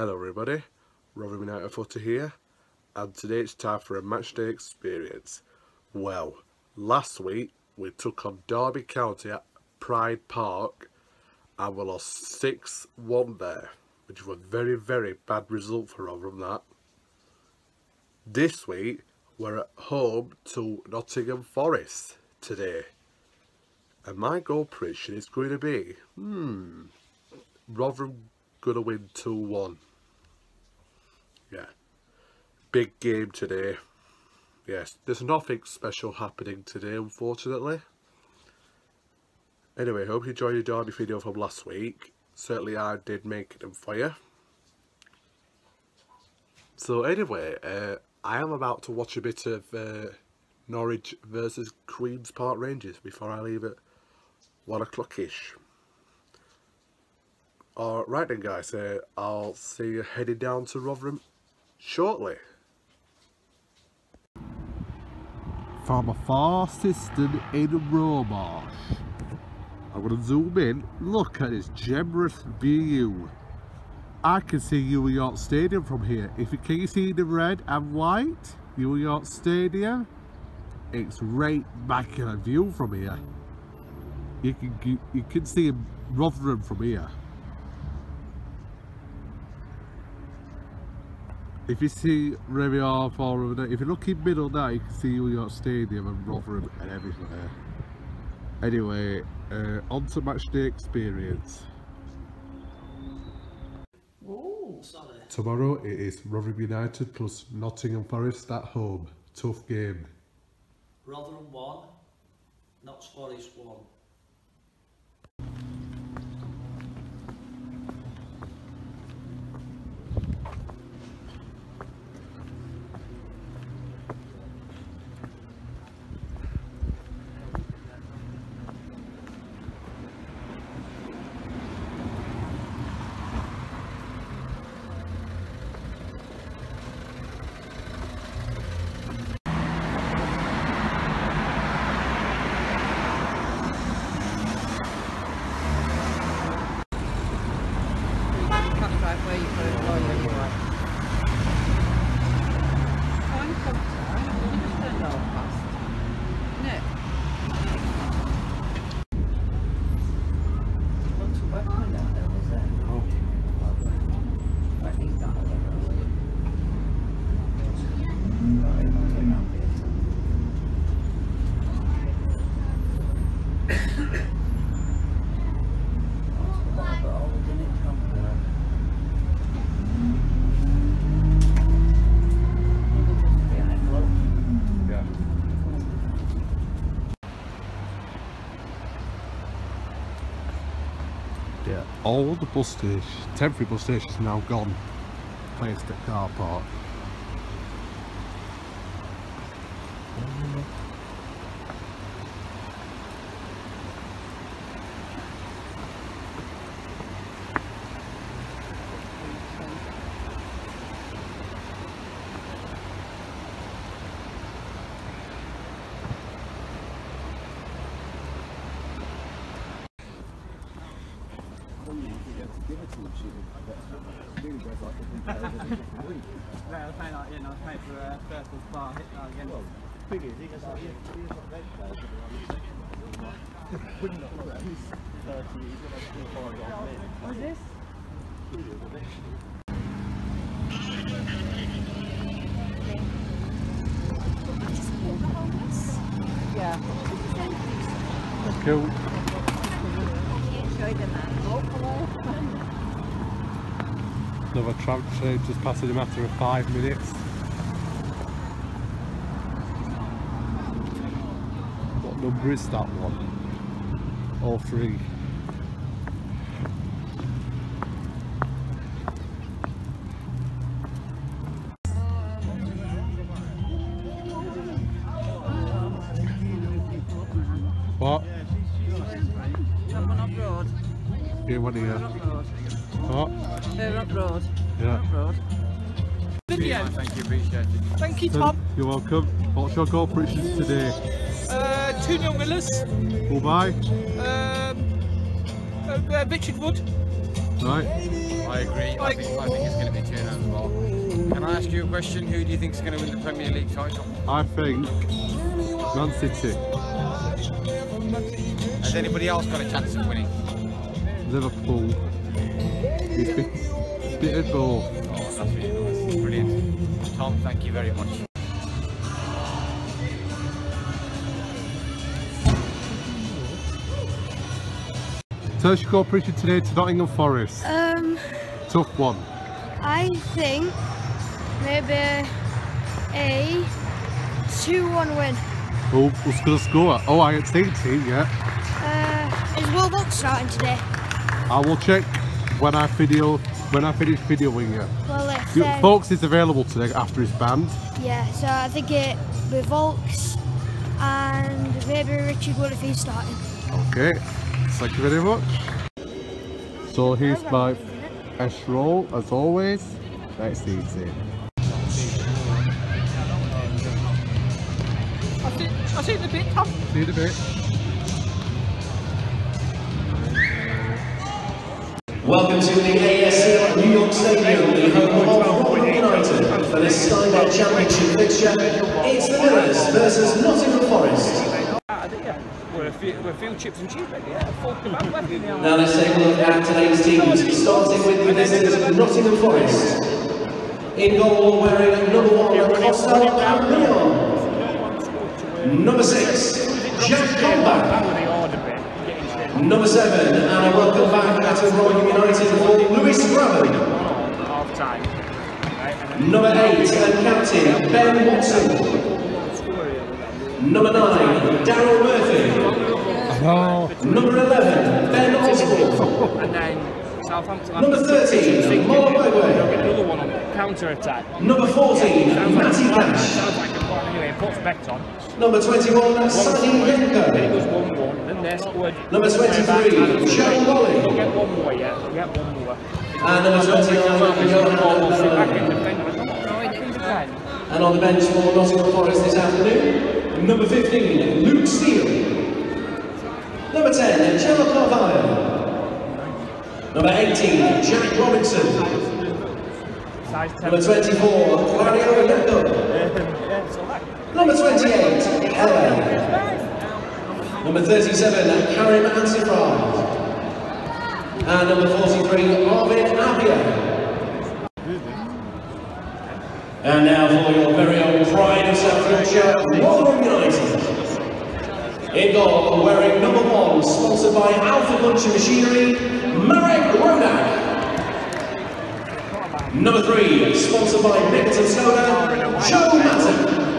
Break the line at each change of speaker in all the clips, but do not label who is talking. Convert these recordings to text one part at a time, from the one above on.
Hello everybody, Rotherham United Footy here and today it's time for a matchday experience. Well, last week we took on Derby County at Pride Park and we lost 6-1 there which was a very very bad result for Rotherham that. This week we're at home to Nottingham Forest today and my goal prediction is going to be, hmm, Rotherham going to win 2-1 yeah big game today. Yes there's nothing special happening today unfortunately. Anyway hope you enjoyed the derby video from last week. Certainly I did make them for you. So anyway uh, I am about to watch a bit of uh, Norwich versus Queen's Park Rangers before I leave at 1 o'clock ish Alright then guys, uh, I'll see you heading down to Rotherham shortly. From a far system in Rawmarsh. I'm going to zoom in, look at this generous view. I can see New York Stadium from here. If you can see the red and white, New York Stadium, it's right back in a view from here. You can you can see Rotherham from here. If you see where we are far over there, if you look in middle there, you can see New York Stadium and Rotherham and everything there. Anyway, uh, on to match day experience.
Ooh,
Tomorrow it is Rotherham United plus Nottingham Forest at home. Tough game.
Rotherham 1, Notts Forest 1.
All the bus stations, temporary bus stations now gone, placed at car park.
give it to him, she would really goes like
you know, for uh, first star hit again.
Well, thing is, he players, like, wouldn't have thought he's 30, he's got like two five off men.
What is this? Yeah.
Cool. Another tramp train just passing a matter of five minutes. What number is that one? All three.
They're up road.
Yeah.
Up road.
Video.
Thank you, appreciate it.
Thank you, Tom.
You're welcome. What's your goal predictions today?
Uh, 2 0 Millers.
Who by?
Um, uh, uh, Richard Wood.
Right.
I agree. I think, I think it's going to be 2 0 as well. Can I ask you a question? Who do you think is going to win the Premier League title?
I think Man City,
Has anybody else got a chance of winning?
Liverpool. It's bit, bit of both.
Oh, that's really nice. Brilliant. Tom, thank you very much.
Tell us your score prediction today to Nottingham Forest.
Um,
Tough one.
I think maybe a 2-1 win.
Oh, who's going to score? Oh, I ain't seen the team yet.
Uh, is Will Vaulks starting today?
I will check when I video when I finish videoing it.
Well, if,
You,
um,
Vaulks is available today after his band.
yeah, so I think it with Vaulks and maybe Richard Wood if he's starting.
Okay, thank you very much. So here's my ash roll as always. That's easy.
I've seen, I've the bit, Tom.
See you in a bit.
Welcome to the AESSEAL New York Stadium, the home of Rotherham United for this Sky Bet Championship fixture. It's the Millers versus Nottingham Forest.
We're a few, we're a few chips and cheese, baby. Yeah, full kebab left in
Now let's take a look at today's teams, starting with the visitors, Nottingham Forest. In goal, wearing number one, Costa and Leon. Number six, Jack Colback. Number seven, and a welcome back at Rotherham United for Lewis Grabban.
half time.
Number eight, and captain, Ben Watson. Number nine, Daryl Murphy. Number 11, Ben Osborn.
And then Southampton.
Number 13, Mark Wegway.
Another one on counter attack.
Number 14, Matty Cash.
Sounds like a plan anyway. Puts Beck on.
Number 21, Sonny
Then
Yenko.
1 1. Then.
Number 23, Joe
We'll get one more, yeah. We'll get one more.
And number 29, Johan
Sit back in
Allen.
defender.
And on the bench for Nottingham Forest this afternoon, number 15, Luke Steele. Number 10, João Carvalho. Number 18, Jack Robinson. Number 24, Claudio Yendo. Number 28, LA. Number 37, Karim Ansarifard. And number 43, Arvin Appiah. And now for your very own pride of South Yorkshire, Rotherham United. In goal, wearing number one, sponsored by Alpha Bunch Machinery, Marek Rodak. Number three, sponsored by Mickelton Soda, Joe Mattock.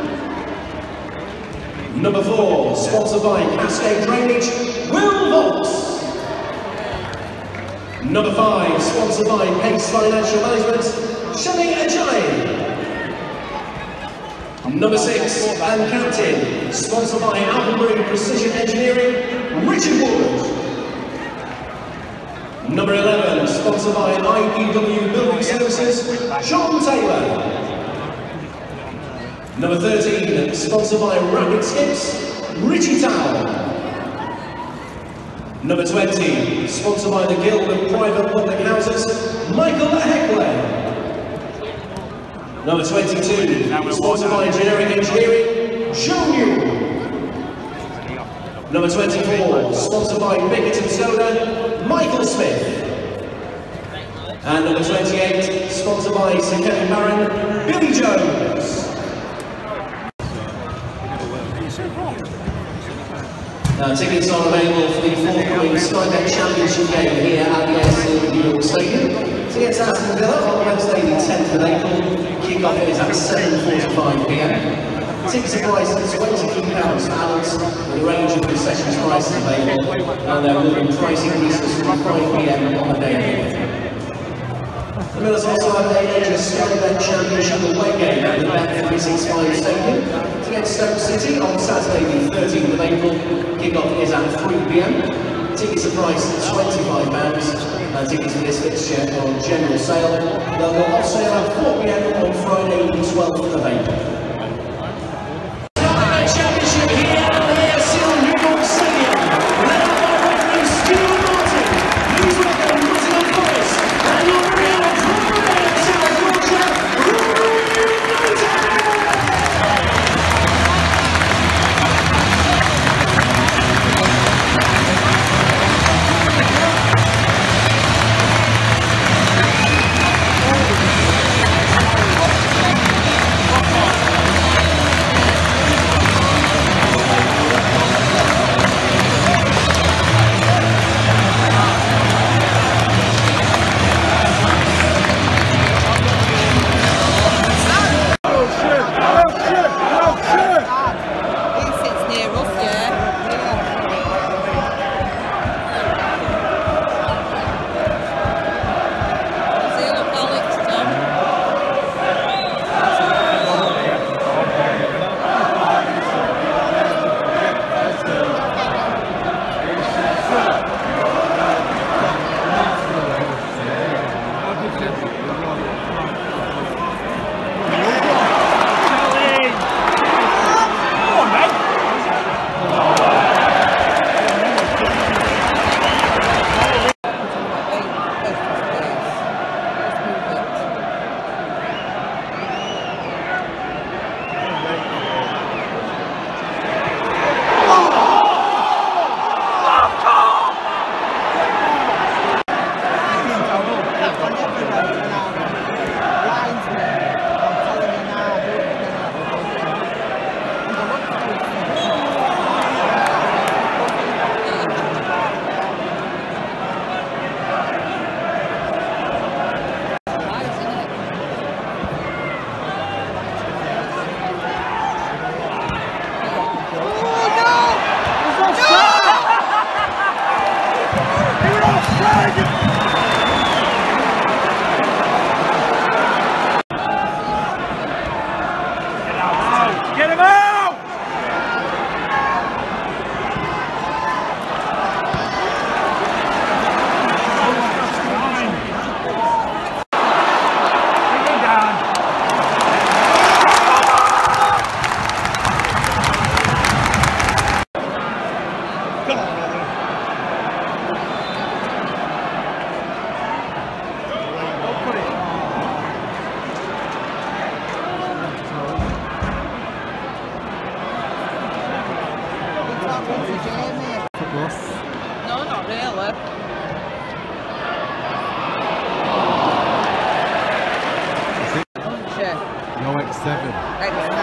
Number four, sponsored by Cascade Drainage, Will Vaulks. Number five, sponsored by Pace Financial Management, Semi Ajayi. Number six, and captain, sponsored by Alpenbury Precision Engineering, Richard Wood. Number 11, sponsored by IPW Building Services, Jon Taylor. Number 13, sponsored by Rapid Skips, Richie Towell. Number 20, sponsored by the Guild of Private Public Houses, Michael Ihiekwe. Number 22, sponsored by Generic Engineering, Joe Newell. Number 24, sponsored by Bickerton Soda, Michael Smith. And number 28, sponsored by Sir Kevin Barron, Billy Jones. Now, tickets are available for the forthcoming Skybet Championship game here at the AESSEAL New York Stadium. Tickets at Aston Villa on Wednesday the 10th of April. Kick-off is at 7.45pm. Tickets are priced at £23 per adults with a range of concessions prices available and there will be price increases from 5pm on the day the Millers also have a major Skybet Championship away game at the Bet365 Stadium against Stoke City on Saturday the 13th of April. Kick-off is at 3pm. Tickets are priced at £25 and tickets for this fixture on general sale. They'll go off sale at 4pm on Friday the 12th of April. 97. 97.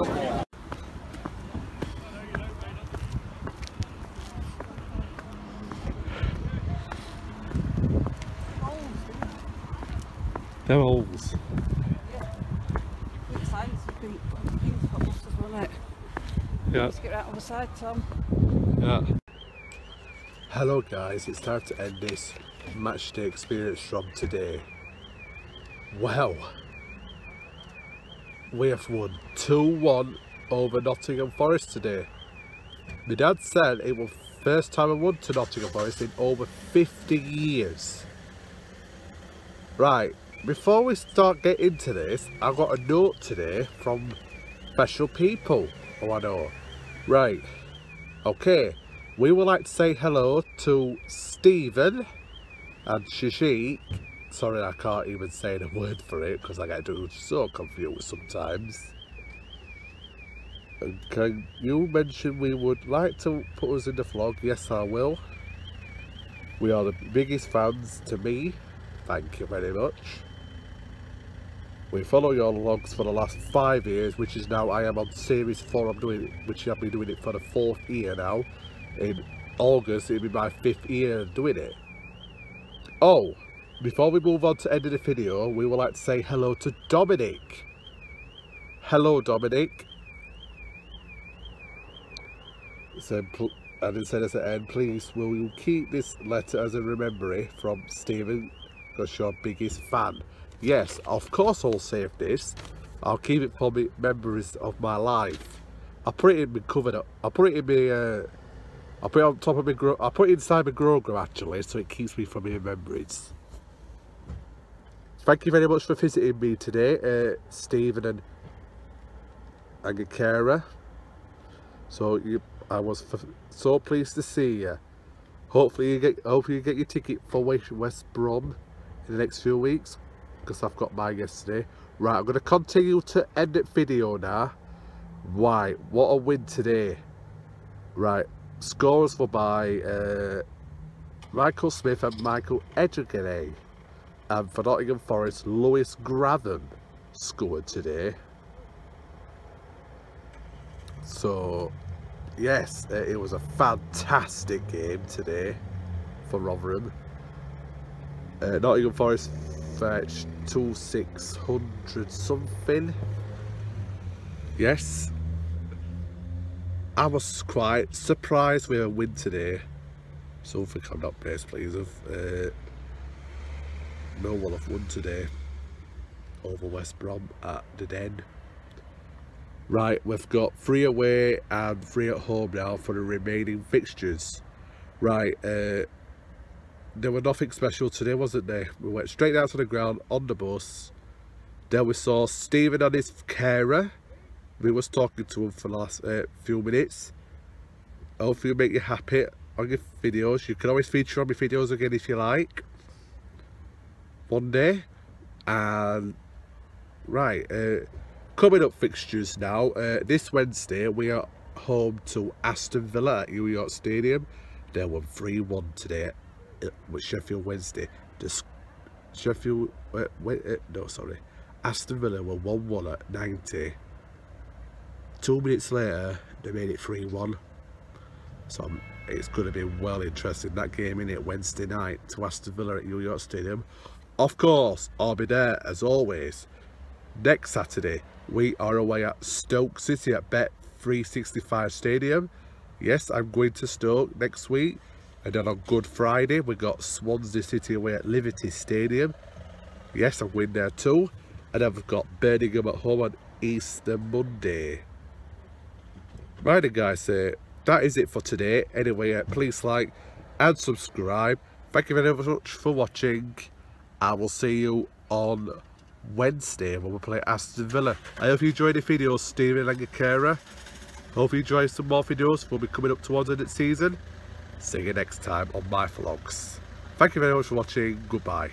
It's
They're holes. Yeah.
Let's get out of the side, Tom.
Yeah. Hello guys, it's time to end this matchday experience from today. Well, we have won 2-1 over Nottingham Forest today. My dad said it was first time I won to Nottingham Forest in over 50 years. Right, before we start getting into this, I've got a note today from special people who I know. Right, okay, we would like to say hello to Stephen and Shishik. Sorry, I can't even say the word for it because I get so confused sometimes. And can you mention we would like to put us in the vlog? Yes, I will. We are the biggest fans to me. Thank you very much. We follow your logs for the last five years, which is now I am on series four. I'm doing it, which I've been doing it for the fourth year now. In August, it'll be my fifth year of doing it. Oh, before we move on to end of the video, we would like to say hello to Dominic. Hello, Dominic. So, and it said at the end, please, will you keep this letter as a memory from Stephen, because you're biggest fan. Yes, of course I'll save this. I'll keep it for me memories of my life. I put it in my covered up. I put it in my. Uh, I put it on top of my. Gro I put it inside my Grogu actually, so it keeps me from my memories. Thank you very much for visiting me today, uh, Stephen and Angakara. So you, I was so pleased to see you. hopefully you get hopefully you get your ticket for West Brom in the next few weeks because I've got mine yesterday. Right, I'm going to continue to end the video now. Why? What a win today. Right, scores were by uh, Michael Smith and Michael Ihiekwe. And for Nottingham Forest, Lewis Grabban scored today. So, yes, it was a fantastic game today for Rotherham. Uh, Nottingham Forest six hundred something. Yes. I was quite surprised with a win today. So Something I'm not best pleased of. Uh, no one have won today over West Brom at the Den. Right, we've got three away and three at home now for the remaining fixtures. Right, uh, there were nothing special today, wasn't there? We went straight down to the ground on the bus. Then we saw Stephen and his carer. We was talking to him for the last uh, few minutes. Hopefully make you happy on your videos. You can always feature on my videos again if you like. One day. And right, uh, coming up fixtures now. Uh, this Wednesday we are home to Aston Villa at New York Stadium. They won 3-1 today with Sheffield Wednesday. Sheffield, wait, wait, uh, no, sorry. Aston Villa were 1-1 at 90. Two minutes later, they made it 3-1. So um, it's going to be well interesting, that game in it Wednesday night to Aston Villa at New York Stadium. Of course, I'll be there as always. Next Saturday, we are away at Stoke City at Bet 365 Stadium. Yes, I'm going to Stoke next week. And then on Good Friday, we got Swansea City away at Liberty Stadium. Yes, I'm going there too. And then we've got Birmingham at home on Easter Monday. Right then guys, uh, that is it for today. Anyway, uh, please like and subscribe. Thank you very much for watching. I will see you on Wednesday when we play Aston Villa. I hope you enjoyed the video, Stephen Langakera. Hope you enjoy some more videos. We'll be coming up towards the end of the season. See you next time on my vlogs. Thank you very much for watching. Goodbye.